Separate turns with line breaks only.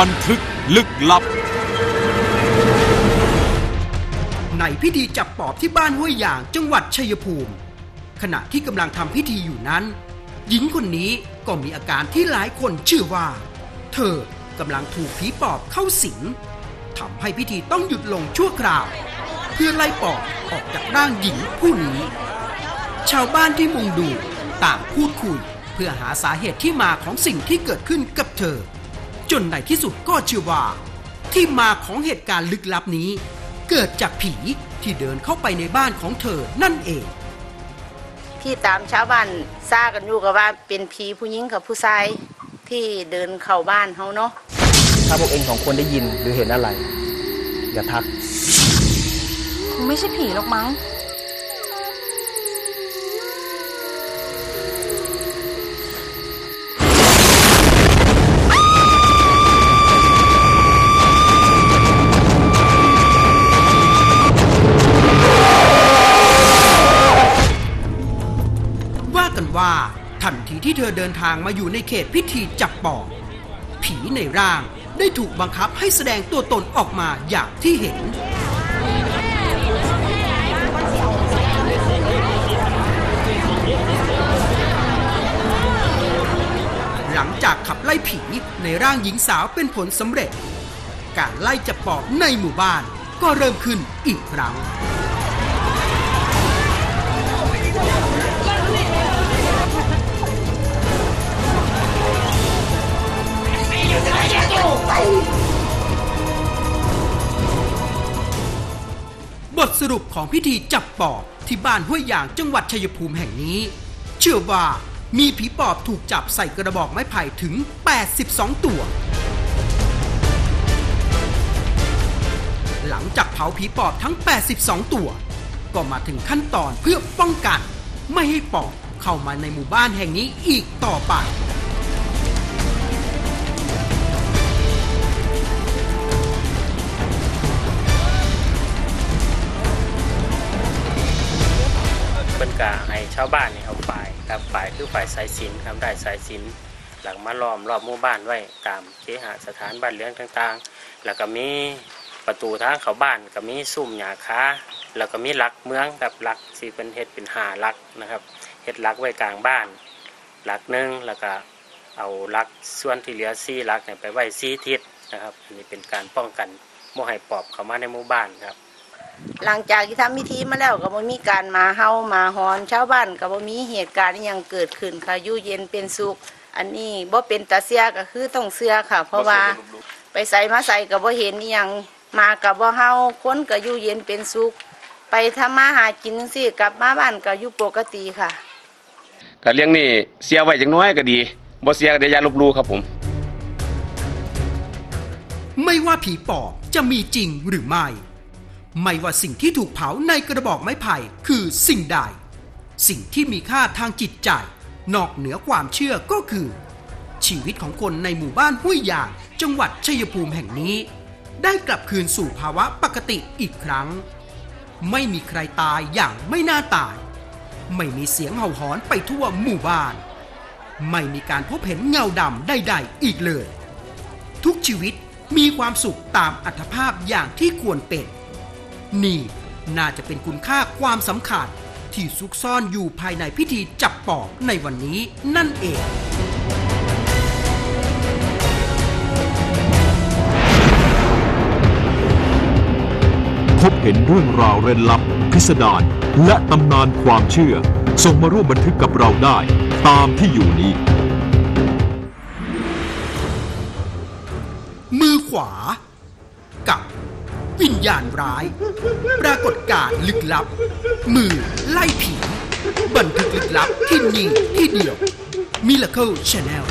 บันทึกลึกลับ
ในพิธีจับปอบที่บ้านห้วยยางจังหวัดชัยภูมิ ขณะที่กำลังทำพิธีอยู่นั้น หญิงคนนี้ก็มีอาการที่หลายคนเชื่อว่า เธอกำลังถูกผีปอบเข้าสิงทำให้พิธีต้องหยุดลงชั่วคราว เพื่อไล่ปอบออกจากร่างหญิงผู้นี้ ชาวบ้านที่มุงดูต่างพูดคุย เพื่อหาสาเหตุที่มาของสิ่งที่เกิดขึ้นกับเธอ จนในที่สุดก็เชื่อว่า ที่มาของเหตุการณ์ลึกลับนี้ เกิดจากผีที่เดินเข้าไปในบ้านของเธอนั่นเอง
ที่ตามชาวบ้านซากันอยู่กับว่าเป็นผีผู้หญิงกับผู้ชายที่เดินเข้าบ้านเขาเนาะ
ถ้าพวกเองสองคนได้ยินหรือเห็นอะไร อย่าทัก
คงไม่ใช่ผีหรอกมั้ง
ว่า ทันทีที่เธอเดินทางมาอยู่ในเขตพิธีจับปอบผีในร่างได้ถูกบังคับให้แสดงตัวตนออกมาอย่างที่เห็น หลังจากขับไล่ผีในร่างหญิงสาวเป็นผลสำเร็จ การไล่จับปอบในหมู่บ้านก็เริ่มขึ้นอีกครั้ง ทสรุปของพิธีจับปอบที่บ้านห้วยยางจังหวัดชัยภูมิแห่งนี้ เชื่อว่ามีผีปอบถูกจับใส่กระบอกไม้ไผ่ถึง 82 ตัว หลังจากเผาผีปอบทั้ง 82 ตัว ก็มาถึงขั้นตอนเพื่อป้องกัน ไม่ให้ปอบเข้ามาในหมู่บ้านแห่งนี้อีกต่อไป
กาให้ชาวบ้านเนี่ยเอาฝ่ายครับฝ่ายคือฝ่ายสายสินครับได้สายสินหลังมาล้อมรอบหมู่บ้านไว้ตามเคหสถานบ้านเรือนต่างๆ แล้วก็มีประตูทางเข้าบ้านก็มีซุ้มหญ้าค้า แล้วก็มีหลักเมืองกับหลักสีเป็นเฮ็ดเป็นหาหลักนะครับเฮ็ดหลักไว้กลางบ้านหลักหนึ่งแล้วก็เอาหลักส่วนที่เหลือซี่หลักเนี่ยไปไว้ซี่ทิศนะครับ อันนี้เป็นการป้องกันโมให้ปอบเข้ามาในหมู่บ้านครับ
หลังจากที่ทำพิธีมาแล้วก็บ่มีการมาเฮามาฮอนชาวบ้านก็บ่มีเหตุการณ์อหยังเกิดขึ้นค่ะอยู่เย็นเป็นสุข อันนี้บ่เป็นตาเสียก็คือต้องเสือค่ะ เพราะว่าไปใส่มาใส่ก็บ่เห็นอหยังมากับบ่เฮาคนก็อยู่เย็นเป็นสุข ไปทำมาหากินจังซี่กลับมาบ้านก็อยู่ปกติค่ะ
ก็เลี้ยงนี่เสียไว้จังน้อยก็ดีบ่เสียก็ได้อยาลบหลู่ครับผม
ไม่ว่าผีปอบจะมีจริงหรือไม่ ไม่ว่าสิ่งที่ถูกเผาในกระบอกไม้ไผ่คือสิ่งใด สิ่งที่มีค่าทางจิตใจ นอกเหนือความเชื่อก็คือ ชีวิตของคนในหมู่บ้านห้วยยางจังหวัดชัยภูมิแห่งนี้ ได้กลับคืนสู่ภาวะปกติอีกครั้ง ไม่มีใครตายอย่างไม่น่าตาย ไม่มีเสียงเห่าหอนไปทั่วหมู่บ้าน ไม่มีการพบเห็นเงาดำใดๆอีกเลย ทุกชีวิตมีความสุขตามอัตภาพอย่างที่ควรเป็น นี่น่าจะเป็นคุณค่าความสำคัญที่ซุกซ่อนอยู่ภายในพิธีจับปอบในวันนี้นั่นเอง
พบเห็นเรื่องราวเร้นลับ พิสดารและตำนานความเชื่อ ส่งมาร่วมบันทึกกับเราได้ตามที่อยู่นี้
มือขวากับ วิญญาณร้าย ปรากฏการ์ลึกลับ มือไล่ผี บันทึกลึกลับที่นี่ที่เดียว Miracle Channel